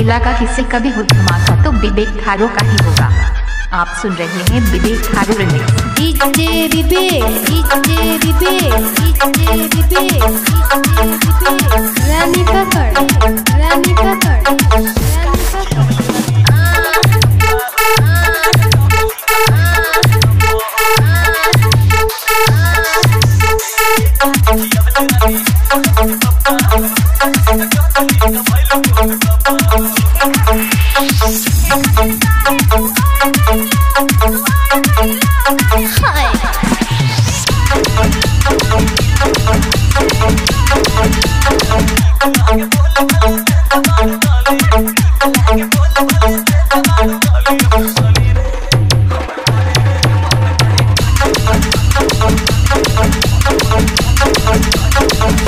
इलाका किसी कभी भी धमाका तो विवेक थारो का ही होगा। आप सुन रहे हैं विवेक पकड़ रानी पकड़।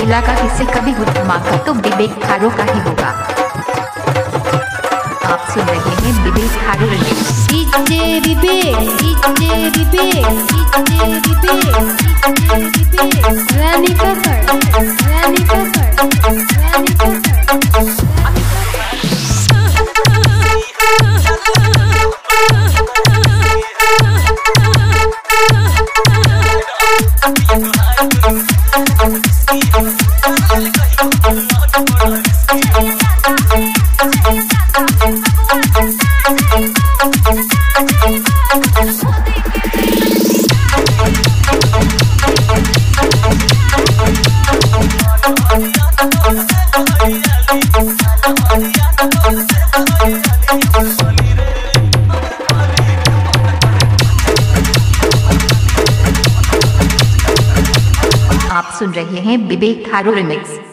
इलाका किसी कभी भी धमाका तो विवेक थारो का ही होगा। विवेक आप सुन रहे हैं विवेक थारू रिमिक्स।